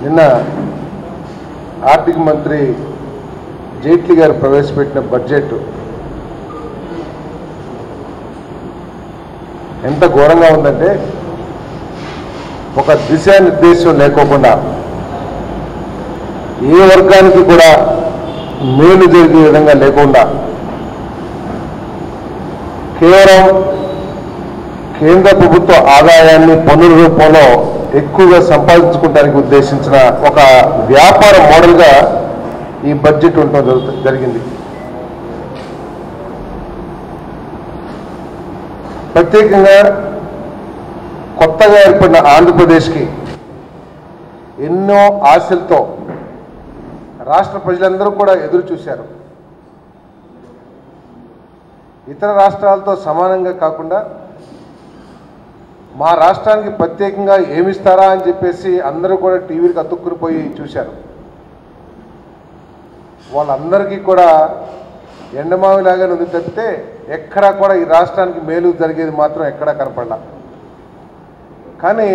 నిన్న ఆర్థిక మంత్రి జైట్లీ గారు ప్రవేశపెట్టిన బడ్జెట్ ఎంత ఘోరంగా ఉందంటే ఒక దిశానిర్దేశం లేకోకుండా ఏ వర్గానికి కూడా మేలు జరిగే విధంగా లేకుండా కేవలం కేంద్ర ప్రభుత్వ ఆదాయాన్ని పన్నుల రూపంలో ఎక్కువగా సంపాదించుకోవడానికి ఉద్దేశించిన ఒక వ్యాపార మోడల్గా ఈ బడ్జెట్ ఉండటం జరిగింది. ప్రత్యేకంగా కొత్తగా ఏర్పడిన ఆంధ్రప్రదేశ్కి ఎన్నో ఆశలతో రాష్ట్ర ప్రజలందరూ కూడా ఎదురు చూశారు. ఇతర రాష్ట్రాలతో సమానంగా కాకుండా మా రాష్ట్రానికి ప్రత్యేకంగా ఏమిస్తారా అని చెప్పేసి అందరూ కూడా టీవీకి అతుక్కుని పోయి చూశారు. వాళ్ళందరికీ కూడా ఎండమావిలాగానే ఉంది తప్పితే ఎక్కడా కూడా ఈ రాష్ట్రానికి మేలు జరిగేది మాత్రం ఎక్కడా కనపడలా. కానీ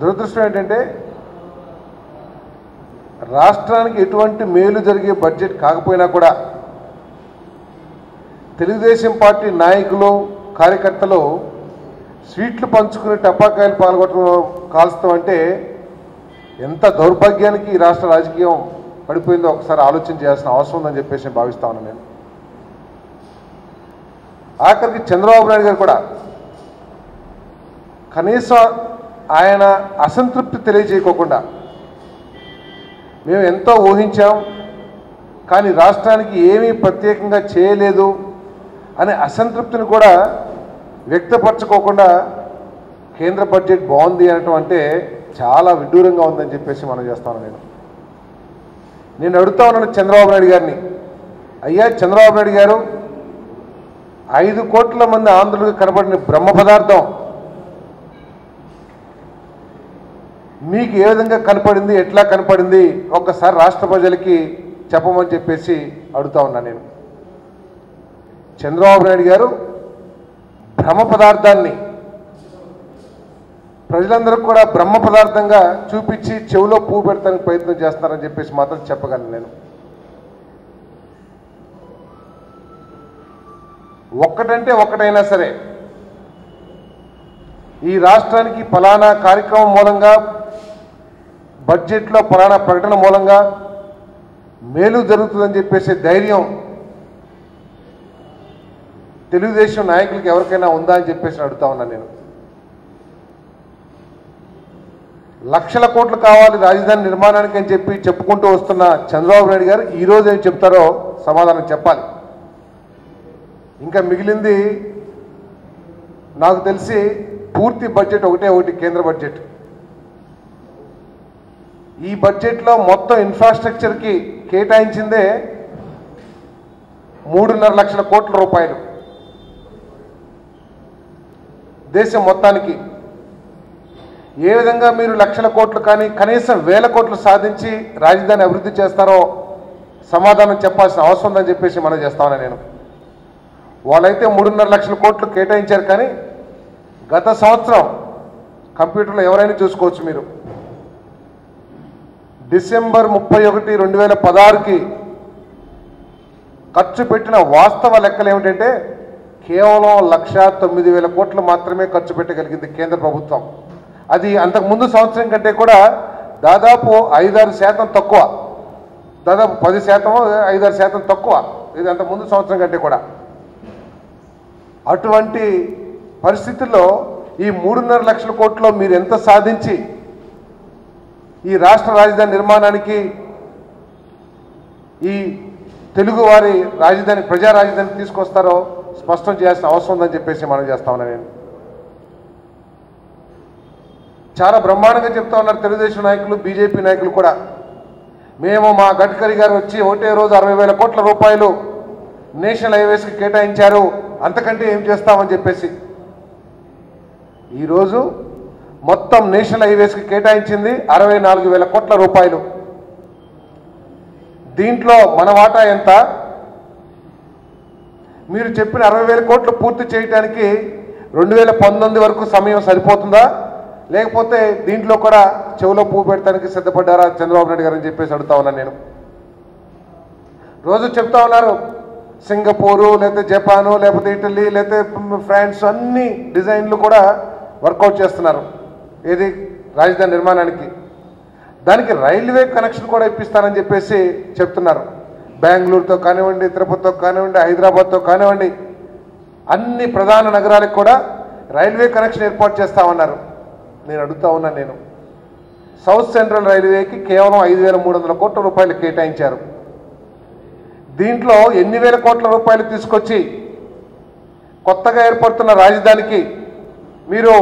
దురదృష్టం ఏంటంటే రాష్ట్రానికి ఎటువంటి మేలు జరిగే బడ్జెట్ కాకపోయినా కూడా తెలుగుదేశం పార్టీ నాయకులు కార్యకర్తలు స్వీట్లు పంచుకుని టపాకాయలు పాల్గొట్టడం కాల్స్తాం అంటే ఎంత దౌర్భాగ్యానికి ఈ రాష్ట్ర రాజకీయం పడిపోయిందో ఒకసారి ఆలోచన చేయాల్సిన అవసరం ఉందని చెప్పేసి నేను భావిస్తా ఉన్నాను నేను. ఆఖరికి చంద్రబాబు నాయుడు గారు కూడా కనీసం ఆయన అసంతృప్తి తెలియజేయకోకుండా మేము ఎంతో ఊహించాం కానీ రాష్ట్రానికి ఏమీ ప్రత్యేకంగా చేయలేదు అనే అసంతృప్తిని కూడా వ్యక్తపరచుకోకుండా కేంద్ర బడ్జెట్ బాగుంది అనటం అంటే చాలా విడ్డూరంగా ఉందని చెప్పేసి మనం చేస్తాను నేను. నేను అడుగుతా ఉన్నాను చంద్రబాబు నాయుడు గారిని. అయ్యా చంద్రబాబు నాయుడు గారు ఐదు కోట్ల మంది ఆంధ్రులకు కనబడిన బ్రహ్మ పదార్థం మీకు ఏ విధంగా కనపడింది ఎట్లా కనపడింది ఒక్కసారి రాష్ట్ర ప్రజలకి చెప్పమని చెప్పేసి అడుగుతా ఉన్నా నేను. చంద్రబాబు నాయుడు గారు బ్రహ్మ పదార్థాన్ని ప్రజలందరూ కూడా బ్రహ్మ పదార్థంగా చూపించి చెవిలో పువ్వు పెడతానికి ప్రయత్నం చేస్తారని చెప్పేసి మాత్రం చెప్పగలను నేను. ఒక్కటంటే ఒక్కటైనా సరే ఈ రాష్ట్రానికి ఫలానా కార్యక్రమం మూలంగా బడ్జెట్లో ఫలానా ప్రకటన మూలంగా మేలు జరుగుతుందని చెప్పేసి ధైర్యం తెలుగుదేశం నాయకులకి ఎవరికైనా ఉందా అని చెప్పేసి అడుగుతా ఉన్నాను నేను. లక్షల కోట్లు కావాలి రాజధాని నిర్మాణానికి అని చెప్పి చెప్పుకుంటూ వస్తున్న చంద్రబాబు నాయుడు గారు ఈరోజు ఏం చెప్తారో సమాధానం చెప్పాలి. ఇంకా మిగిలింది నాకు తెలిసి పూర్తి బడ్జెట్ ఒకటే ఒకటి కేంద్ర బడ్జెట్. ఈ బడ్జెట్లో మొత్తం ఇన్ఫ్రాస్ట్రక్చర్కి కేటాయించిందే మూడున్నర లక్షల కోట్ల రూపాయలు. దేశం మొత్తానికి ఏ విధంగా మీరు లక్షల కోట్లు కానీ కనీసం వేల కోట్లు సాధించి రాజధాని అభివృద్ధి చేస్తారో సమాధానం చెప్పాల్సిన అవసరం ఉందని చెప్పేసి మనం చేస్తామని నేను. వాళ్ళైతే మూడున్నర లక్షల కోట్లు కేటాయించారు కానీ గత సంవత్సరం కంప్యూటర్లో ఎవరైనా చూసుకోవచ్చు మీరు. డిసెంబర్ ముప్పై ఒకటి రెండు వేల పదహారుకి ఖర్చు పెట్టిన వాస్తవ లెక్కలు ఏమిటంటే కేవలం లక్ష తొమ్మిది వేల కోట్లు మాత్రమే ఖర్చు పెట్టగలిగింది కేంద్ర ప్రభుత్వం. అది అంతకుముందు సంవత్సరం కంటే కూడా దాదాపు ఐదారు శాతం తక్కువ. దాదాపు పది శాతం ఐదారు శాతం తక్కువ. ఇది అంతకుముందు సంవత్సరం కంటే కూడా. అటువంటి పరిస్థితుల్లో ఈ మూడున్నర లక్షల కోట్లో మీరు ఎంత సాధించి ఈ రాష్ట్ర రాజధాని నిర్మాణానికి ఈ తెలుగువారి రాజధాని ప్రజా రాజధాని తీసుకొస్తారో స్పష్టం చేయాల్సిన అవసరం ఉందని చెప్పేసి మనం చేస్తా ఉన్నా నేను. చాలా బ్రహ్మాండంగా చెప్తా ఉన్నారు తెలుగుదేశం నాయకులు బీజేపీ నాయకులు కూడా. మేము మా గడ్కరీ గారు వచ్చి ఒకటే రోజు అరవై వేల కోట్ల రూపాయలు నేషనల్ హైవేస్కి కేటాయించారు. అంతకంటే ఏం చేస్తామని చెప్పేసి. ఈరోజు మొత్తం నేషనల్ హైవేస్కి కేటాయించింది అరవై నాలుగు వేల కోట్ల రూపాయలు. దీంట్లో మన వాటా ఎంత? మీరు చెప్పిన అరవై వేల కోట్లు పూర్తి చేయడానికి రెండు వేల పంతొమ్మిది వరకు సమయం సరిపోతుందా? లేకపోతే దీంట్లో కూడా చెవులో పువ్వు పెట్టడానికి సిద్ధపడ్డారా చంద్రబాబు నాయుడు గారు అని చెప్పేసి అడుగుతా ఉన్నాను నేను. రోజు చెప్తా ఉన్నారు సింగపూరు లేకపోతే జపాను లేకపోతే ఇటలీ లేకపోతే ఫ్రాన్స్ అన్ని డిజైన్లు కూడా వర్కౌట్ చేస్తున్నారు. ఏది? రాజధాని నిర్మాణానికి. దానికి రైల్వే కనెక్షన్ కూడా ఇప్పిస్తానని చెప్పేసి చెప్తున్నారు. బెంగళూరుతో కానివ్వండి తిరుపతితో కానివ్వండి హైదరాబాద్తో కానివ్వండి అన్ని ప్రధాన నగరాలకు కూడా రైల్వే కనెక్షన్ ఏర్పాటు చేస్తామన్నారు. నేను అడుగుతా ఉన్నాను నేను. సౌత్ సెంట్రల్ రైల్వేకి కేవలం ఐదు వేల మూడు వందల కోట్ల రూపాయలు కేటాయించారు. దీంట్లో ఎన్ని వేల కోట్ల రూపాయలు తీసుకొచ్చి కొత్తగా ఏర్పడుతున్న రాజధానికి మీరు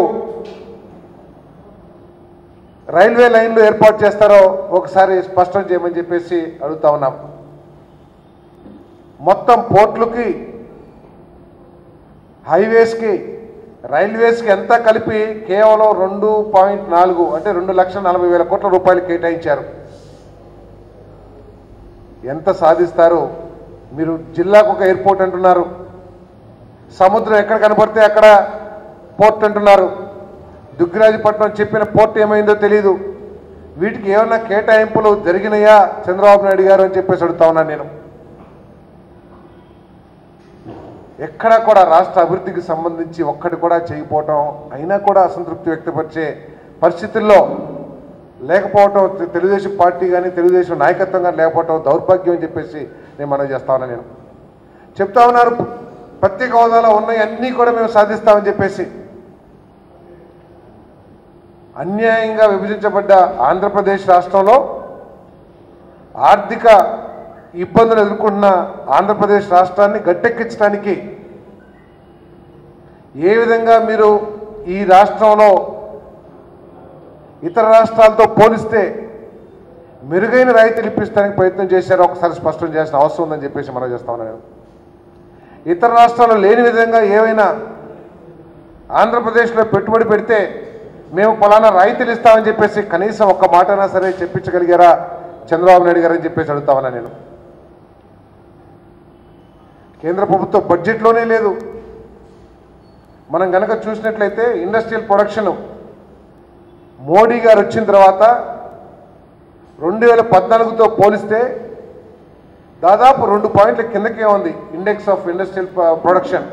రైల్వే లైన్లు ఏర్పాటు చేస్తారో ఒకసారి స్పష్టం చేయమని చెప్పేసి అడుగుతా ఉన్నాం. మొత్తం పోర్ట్లకి హైవేస్కి రైల్వేస్కి ఎంత కలిపి కేవలం రెండు పాయింట్ నాలుగు అంటే రెండు లక్షల నలభై వేల కోట్ల రూపాయలు కేటాయించారు. ఎంత సాధిస్తారు? మీరు జిల్లాకు ఒక ఎయిర్పోర్ట్ అంటున్నారు. సముద్రం ఎక్కడ కనపడితే అక్కడ పోర్ట్ అంటున్నారు. దుగ్గిరాజపట్నం చెప్పిన పోర్ట్ ఏమైందో తెలియదు వీటికి ఏమైనా కేటాయింపులు జరిగినాయా? చంద్రబాబు నాయుడు గారు అని చెప్పేసి అడుగుతా ఉన్నాను నేను. ఎక్కడా కూడా రాష్ట్ర అభివృద్ధికి సంబంధించి ఒక్కటి కూడా చేయకపోవటం అయినా కూడా అసంతృప్తి వ్యక్తపరిచే పరిస్థితుల్లో లేకపోవటం తెలుగుదేశం పార్టీ కానీ తెలుగుదేశం నాయకత్వం కానీ లేకపోవటం దౌర్భాగ్యం అని చెప్పేసి నేను మనం చేస్తా ఉన్నా నేను. చెప్తా ఉన్నారు ప్రత్యేక హోదాలో ఉన్నాయి అన్నీ కూడా మేము సాధిస్తామని చెప్పేసి. అన్యాయంగా విభజించబడ్డ ఆంధ్రప్రదేశ్ రాష్ట్రంలో ఆర్థిక ఇబ్బందులు ఎదుర్కొంటున్న ఆంధ్రప్రదేశ్ రాష్ట్రాన్ని గట్టెక్కించడానికి ఏ విధంగా మీరు ఈ రాష్ట్రంలో ఇతర రాష్ట్రాలతో పోలిస్తే మెరుగైన రాయితీలు ఇప్పించడానికి ప్రయత్నం చేశారో ఒకసారి స్పష్టం చేయాల్సిన అవసరం ఉందని చెప్పేసి మనం చేస్తా ఉన్నాను ఇతర రాష్ట్రాల్లో లేని విధంగా ఏవైనా ఆంధ్రప్రదేశ్లో పెట్టుబడి పెడితే మేము ఫలానా రాయితీలు ఇస్తామని చెప్పేసి కనీసం ఒక్క మాటైనా సరే చెప్పించగలిగారా? చంద్రబాబు నాయుడు గారు అని చెప్పేసి అడుగుతామన్నా నేను. కేంద్ర ప్రభుత్వ బడ్జెట్లోనే లేదు. మనం గనక చూసినట్లయితే ఇండస్ట్రియల్ ప్రొడక్షన్ మోడీ గారు వచ్చిన తర్వాత రెండు వేల పద్నాలుగుతో పోలిస్తే దాదాపు రెండు పాయింట్ల కిందకే ఉంది index of industrial production.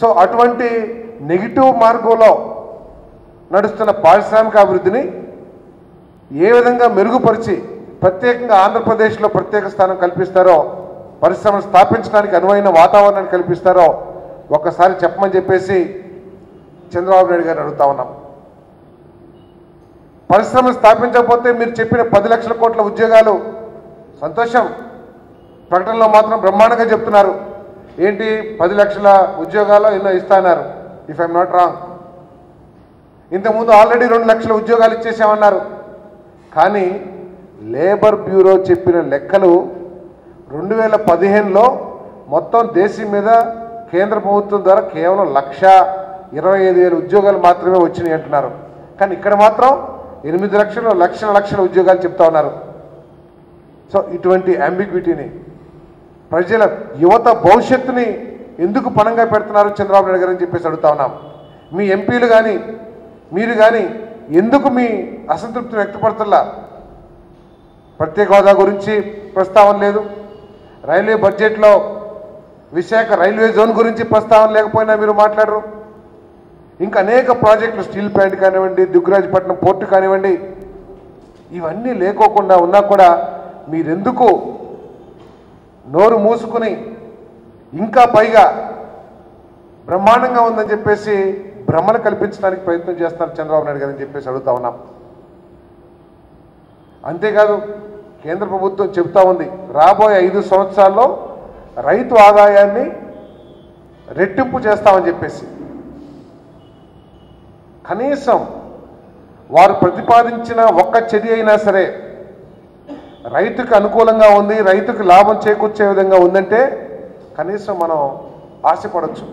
So అటువంటి నెగిటివ్ మార్గంలో నడుస్తున్న పారిశ్రామిక అభివృద్ధిని ఏ విధంగా మెరుగుపరిచి ప్రత్యేకంగా ఆంధ్రప్రదేశ్లో ప్రత్యేక స్థానం కల్పిస్తారో పరిశ్రమలు స్థాపించడానికి అనువైన వాతావరణాన్ని కల్పిస్తారో ఒక్కసారి చెప్పమని చెప్పేసి చంద్రబాబు నాయుడు గారిని అడుగుతా ఉన్నాం. పరిశ్రమలు స్థాపించకపోతే మీరు చెప్పిన పది లక్షల కోట్ల ఉద్యోగాలు సంతోషం. ప్రకటనలో మాత్రం బ్రహ్మాండంగా చెప్తున్నారు. ఏంటి పది లక్షల ఉద్యోగాలు ఎన్నో ఇస్తాన్నారు ఇఫ్ ఐఎమ్ నాట్ రాంగ్ ఇంతకుముందు ఆల్రెడీ రెండు లక్షల ఉద్యోగాలు ఇచ్చేసామన్నారు. కానీ లేబర్ బ్యూరో చెప్పిన లెక్కలు రెండు వేల పదిహేనులో మొత్తం దేశం మీద కేంద్ర ప్రభుత్వం ద్వారా కేవలం లక్ష ఇరవై ఐదు వేల ఉద్యోగాలు మాత్రమే వచ్చినాయి అంటున్నారు. కానీ ఇక్కడ మాత్రం ఎనిమిది లక్షలు లక్షల లక్షల ఉద్యోగాలు చెప్తా ఉన్నారు. సో ఇటువంటి అంబిగ్విటీని ప్రజల యువత భవిష్యత్తుని ఎందుకు పణంగా పెడుతున్నారు చంద్రబాబు నాయుడు గారు అని చెప్పేసి అడుగుతా ఉన్నాం. మీ ఎంపీలు కానీ మీరు కానీ ఎందుకు మీ అసంతృప్తిని వ్యక్తపడుతున్నా ప్రత్యేక హోదా గురించి ప్రస్తావన లేదు. రైల్వే బడ్జెట్లో విశాఖ రైల్వే జోన్ గురించి ప్రస్తావన లేకపోయినా మీరు మాట్లాడరు. ఇంకా అనేక ప్రాజెక్టులు స్టీల్ ప్లాంట్ కానివ్వండి దుగ్గరాజపట్నం పోర్టు కానివ్వండి ఇవన్నీ లేకోకుండా ఉన్నా కూడా మీరెందుకు నోరు మూసుకుని ఇంకా పైగా బ్రహ్మాండంగా ఉందని చెప్పేసి భ్రమను కల్పించడానికి ప్రయత్నం చేస్తారు చంద్రబాబు నాయుడు గారు అని చెప్పేసి అడుగుతా ఉన్నాం. అంతేకాదు కేంద్ర ప్రభుత్వం చెబుతా ఉంది. రాబోయే ఐదు సంవత్సరాల్లో రైతు ఆదాయాన్ని రెట్టింపు చేస్తామని చెప్పేసి. కనీసం వారు ప్రతిపాదించిన ఒక్క చర్య అయినా సరే రైతుకు అనుకూలంగా ఉంది రైతుకు లాభం చేకూర్చే విధంగా ఉందంటే కనీసం మనం ఆశపడచ్చు.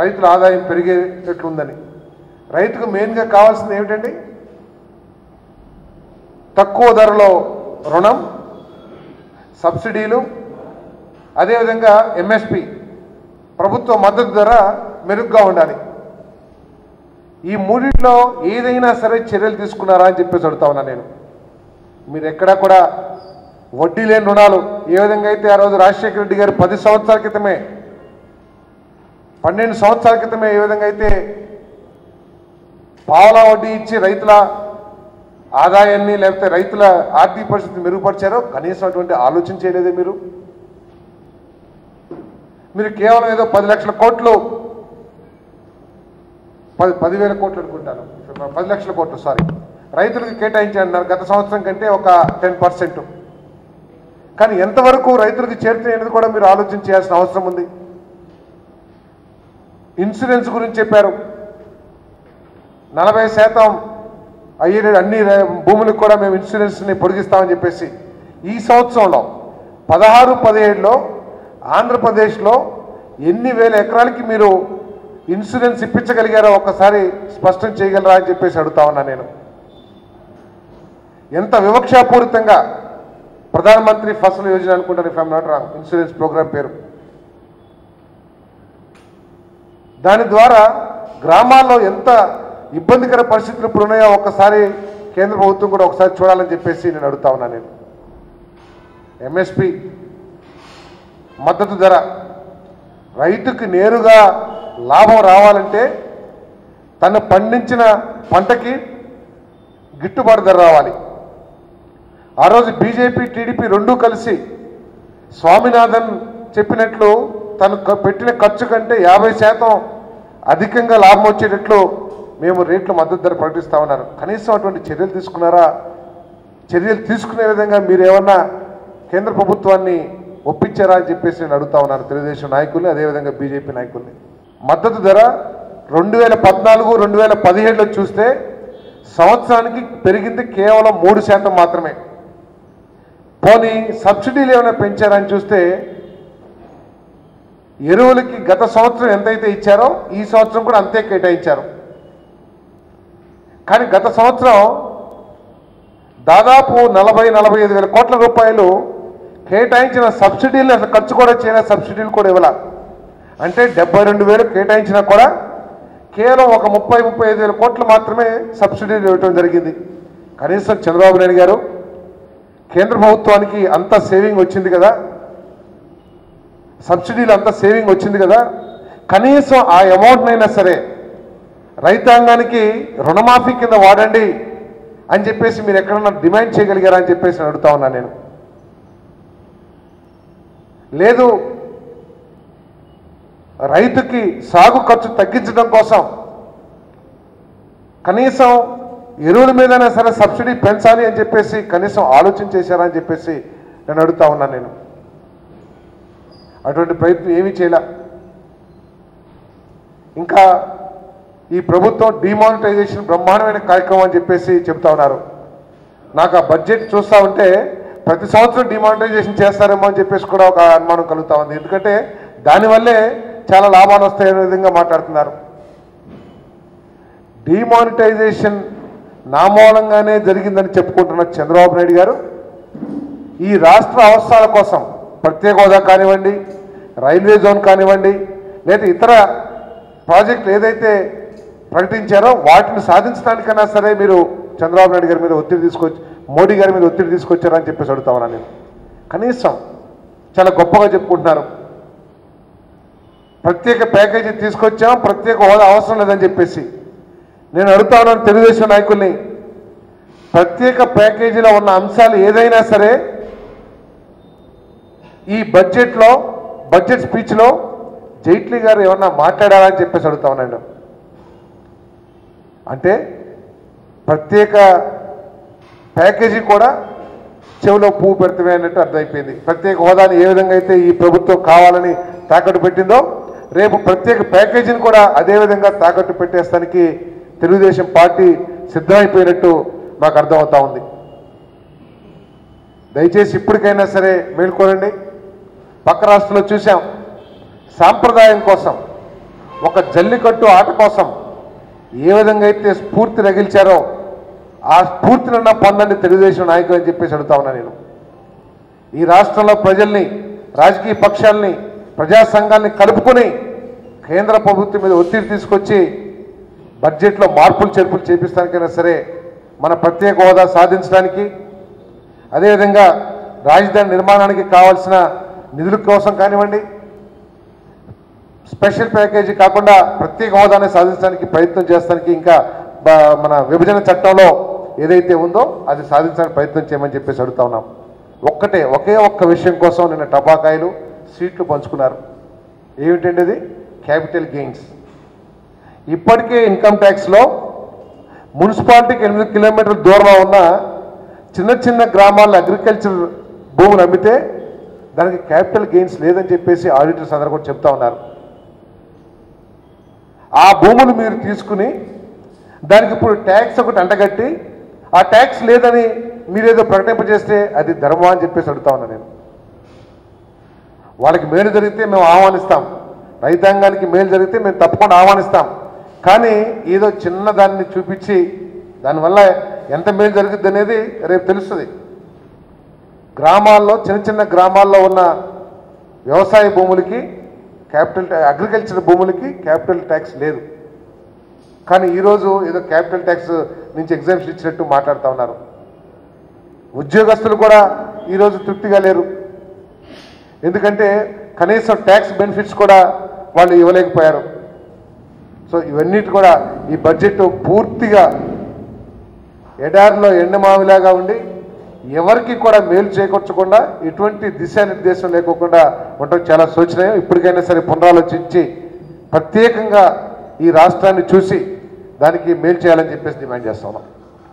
రైతుల ఆదాయం పెరిగేటట్లుందని. రైతుకు మెయిన్గా కావాల్సింది ఏమిటండి? తక్కువ ధరలో రుణం సబ్సిడీలు అదేవిధంగా ఎంఎస్పి ప్రభుత్వ మద్దతు ధర మెరుగ్గా ఉండాలి. ఈ మూడింటిలో ఏదైనా సరే చర్యలు తీసుకున్నారా అని చెప్పేసి అడుగుతా ఉన్నా నేను. మీరు ఎక్కడా కూడా వడ్డీ లేని రుణాలు ఏ విధంగా అయితే ఆ రోజు రాజశేఖర రెడ్డి గారు పది సంవత్సరాల క్రితమే పన్నెండు సంవత్సరాల క్రితమే ఏ విధంగా అయితే పావలా వడ్డీ ఇచ్చి రైతుల ఆదాయాన్ని లేకపోతే రైతుల ఆర్థిక పరిస్థితి మెరుగుపరిచారో కనీసం అటువంటి ఆలోచన చేయలేదే మీరు? మీరు కేవలం ఏదో పది లక్షల కోట్లు పది పదివేల కోట్లు అనుకుంటాను. పది లక్షల కోట్లు సారీ రైతులకు కేటాయించారన్నారు గత సంవత్సరం కంటే ఒక టెన్ పర్సెంట్. కానీ ఎంతవరకు రైతులకు చేరుతాయి కూడా మీరు ఆలోచన చేయాల్సిన అవసరం ఉంది. ఇన్సూరెన్స్ గురించి చెప్పారు. నలభై శాతం అయ్యే అన్ని భూములకు కూడా మేము ఇన్సూరెన్స్ని పొడిగిస్తామని చెప్పేసి ఈ సంవత్సరంలో పదహారు పదిహేడులో ఆంధ్రప్రదేశ్లో ఎన్ని వేల ఎకరాలకి మీరు ఇన్సూరెన్స్ ఇప్పించగలిగారో ఒక్కసారి స్పష్టం చేయగలరా అని చెప్పేసి అడుగుతా ఉన్నా నేను. ఎంత వివక్షాపూరితంగా ప్రధానమంత్రి ఫసల్ యోజన అనుకుంటాను if I'm not wrong insurance program పేరు. దాని ద్వారా గ్రామాల్లో ఎంత ఇబ్బందికర పరిస్థితులు ఇప్పుడు ఉన్నాయో ఒక్కసారి కేంద్ర ప్రభుత్వం కూడా ఒకసారి చూడాలని చెప్పేసి నేను అడుగుతా ఉన్నా నేను. ఎంఎస్పి మద్దతు ధర. రైతుకి నేరుగా లాభం రావాలంటే తను పండించిన పంటకి గిట్టుబాటు ధర రావాలి. ఆ రోజు బీజేపీ టీడీపీ రెండూ కలిసి స్వామినాథన్ చెప్పినట్లు తను పెట్టిన ఖర్చు కంటే యాభై శాతం అధికంగా లాభం వచ్చేటట్లు మేము రేట్లు మద్దతు ధర ప్రకటిస్తామన్నారు కనీసం అటువంటి చర్యలు తీసుకున్నారా? చర్యలు తీసుకునే విధంగా మీరు ఏమన్నా కేంద్ర ప్రభుత్వాన్ని ఒప్పించారా అని చెప్పేసి నేను అడుగుతా ఉన్నాను తెలుగుదేశం నాయకుల్ని అదేవిధంగా బీజేపీ నాయకుల్ని. మద్దతు ధర రెండు వేల పద్నాలుగు రెండు వేల పదిహేడులో చూస్తే సంవత్సరానికి పెరిగింది కేవలం మూడు శాతం మాత్రమే. పోనీ సబ్సిడీలు ఏమైనా పెంచారని చూస్తే ఎరువులకి గత సంవత్సరం ఎంతైతే ఇచ్చారో ఈ సంవత్సరం కూడా అంతే కేటాయించారు. కానీ గత సంవత్సరం దాదాపు నలభై నలభై ఐదు వేల కోట్ల రూపాయలు కేటాయించిన సబ్సిడీలు అసలు ఖర్చు కూడా చేయని సబ్సిడీలు కూడా ఇవ్వాల. అంటే డెబ్బై రెండు వేలు కేటాయించినా కూడా కేవలం ఒక ముప్పై ముప్పై ఐదు వేల కోట్లు మాత్రమే సబ్సిడీలు ఇవ్వటం జరిగింది. కనీసం చంద్రబాబు నాయుడు గారు కేంద్ర ప్రభుత్వానికి అంత సేవింగ్ వచ్చింది కదా సబ్సిడీలు అంత సేవింగ్ వచ్చింది కదా కనీసం ఆ అమౌంట్నైనా సరే రైతాంగానికి రుణమాఫీ కింద వాడండి అని చెప్పేసి మీరు ఎక్కడన్నా డిమాండ్ చేయగలిగారా అని చెప్పేసి నేను అడుగుతా ఉన్నా నేను. లేదు రైతుకి సాగు ఖర్చు తగ్గించడం కోసం కనీసం ఎరువుల మీదైనా సరే సబ్సిడీ పెంచాలి అని చెప్పేసి కనీసం ఆలోచన చేశారా అని చెప్పేసి నేను అడుగుతా ఉన్నాను నేను. అటువంటి ప్రయత్నం ఏమీ చేయలే. ఇంకా ఈ ప్రభుత్వం డిమానిటైజేషన్ బ్రహ్మాండమైన కార్యక్రమం అని చెప్పేసి చెప్తా ఉన్నారు. నాకు ఆ బడ్జెట్ చూస్తా ఉంటే ప్రతి సంవత్సరం డిమానిటైజేషన్ చేస్తారేమో అని చెప్పేసి కూడా ఒక అనుమానం కలుగుతూ ఉంది. ఎందుకంటే దానివల్లే చాలా లాభాలు వస్తాయనే విధంగా మాట్లాడుతున్నారు. డిమానిటైజేషన్ నామూలంగానే జరిగిందని చెప్పుకుంటున్న చంద్రబాబు నాయుడు గారు ఈ రాష్ట్ర అవసరాల కోసం ప్రత్యేక హోదా కానివ్వండి రైల్వే జోన్ కానివ్వండి లేదా ఇతర ప్రాజెక్టులు ఏదైతే ప్రకటించారో వాటిని సాధించడానికైనా సరే మీరు చంద్రబాబు నాయుడు గారి మీద ఒత్తిడి తీసుకొచ్చి మోడీ గారి మీద ఒత్తిడి తీసుకొచ్చారని చెప్పేసి అడుగుతామన్నా నేను. కనీసం చాలా గొప్పగా చెప్పుకుంటున్నారు. ప్రత్యేక ప్యాకేజీ తీసుకొచ్చాం ప్రత్యేక హోదా అవసరం లేదని చెప్పేసి. నేను అడుగుతా ఉన్నాను తెలుగుదేశం నాయకుల్ని. ప్రత్యేక ప్యాకేజీలో ఉన్న అంశాలు ఏదైనా సరే ఈ బడ్జెట్లో బడ్జెట్ స్పీచ్లో జైట్లీ గారు ఏమన్నా మాట్లాడారా అని చెప్పేసి అడుగుతా ఉన్నాను అంటే ప్రత్యేక ప్యాకేజీ కూడా చెవిలో పువ్వు పెడతామే అన్నట్టు అర్థమైపోయింది. ప్రత్యేక హోదాని ఏ విధంగా అయితే ఈ ప్రభుత్వం కావాలని తాకట్టు పెట్టిందో రేపు ప్రత్యేక ప్యాకేజీని కూడా అదే విధంగా తాకట్టు పెట్టేస్తానికి తెలుగుదేశం పార్టీ సిద్ధమైపోయినట్టు మాకు అర్థమవుతా ఉంది. దయచేసి ఇప్పటికైనా సరే మేల్కోనండి. పక్క రాష్ట్రంలో చూసాం సాంప్రదాయం కోసం ఒక జల్లికట్టు ఆట కోసం ఏ విధంగా అయితే స్ఫూర్తి రగిల్చారో ఆ స్ఫూర్తినన్నా పొందండి తెలుగుదేశం నాయకులు అని చెప్పేసి అడుగుతా ఉన్నా నేను. ఈ రాష్ట్రంలో ప్రజల్ని రాజకీయ పక్షాలని ప్రజాసంఘాల్ని కలుపుకొని కేంద్ర ప్రభుత్వం మీద ఒత్తిడి తీసుకొచ్చి బడ్జెట్లో మార్పులు చేర్పులు చేపించడానికైనా సరే మన ప్రత్యేక హోదా సాధించడానికి అదేవిధంగా రాజధాని నిర్మాణానికి కావాల్సిన నిధుల కోసం కానివ్వండి స్పెషల్ ప్యాకేజీ కాకుండా ప్రత్యేక హోదాని సాధించడానికి ప్రయత్నం చేస్తానికి ఇంకా మన విభజన చట్టంలో ఏదైతే ఉందో అది సాధించడానికి ప్రయత్నం చేయమని చెప్పేసి అడుగుతా ఉన్నాం. ఒక్కటే ఒకే ఒక్క విషయం కోసం నిన్న టపాకాయలు సీట్లు పంచుకున్నారు. ఏమిటండి అది? Capital gains. ఇప్పటికే ఇన్కమ్ ట్యాక్స్లో మున్సిపాలిటీకి ఎనిమిది కిలోమీటర్ల దూరంలో ఉన్న చిన్న చిన్న గ్రామాల్లో అగ్రికల్చర్ భూములు అమ్మితే దానికి క్యాపిటల్ గెయిన్స్ లేదని చెప్పేసి ఆడిటర్స్ అందరూ కూడా చెప్తా ఉన్నారు. ఆ భూములు మీరు తీసుకుని దానికి ఇప్పుడు ట్యాక్స్ ఒకటి అంటగట్టి ఆ ట్యాక్స్ లేదని మీరేదో ప్రకటింపజేస్తే అది ధర్మం అని చెప్పేసి అడుగుతా ఉన్నా నేను. వాళ్ళకి మేలు జరిగితే మేము ఆహ్వానిస్తాం. రైతాంగానికి మేలు జరిగితే మేము తప్పకుండా ఆహ్వానిస్తాం. కానీ ఏదో చిన్న దాన్ని చూపించి దానివల్ల ఎంత మేలు జరుగుద్ది అనేది రేపు తెలుస్తుంది. గ్రామాల్లో చిన్న చిన్న గ్రామాల్లో ఉన్న వ్యవసాయ భూములకి క్యాపిటల్ అగ్రికల్చర్ భూములకి క్యాపిటల్ ట్యాక్స్ లేదు. కానీ ఈరోజు ఏదో క్యాపిటల్ ట్యాక్స్ నుంచి ఎగ్జామ్షన్ ఇచ్చినట్టు మాట్లాడుతూ ఉన్నారు. ఉద్యోగస్తులు కూడా ఈరోజు తృప్తిగా లేరు. ఎందుకంటే కనీసం ట్యాక్స్ బెనిఫిట్స్ కూడా వాళ్ళు ఇవ్వలేకపోయారు. సో ఇవన్నిటి కూడా ఈ బడ్జెట్ పూర్తిగా ఎడారిలో ఎండమావిలాగా ఉండి ఎవరికి కూడా మేలు చేకూర్చకుండా ఎటువంటి దిశానిర్దేశం లేకోకుండా ఉండటం చాలా శోచనీయం. ఇప్పటికైనా సరే పునరాలోచించి ప్రత్యేకంగా ఈ రాష్ట్రాన్ని చూసి దానికి మేలు చేయాలని చెప్పేసి డిమాండ్ చేస్తా ఉన్నాం.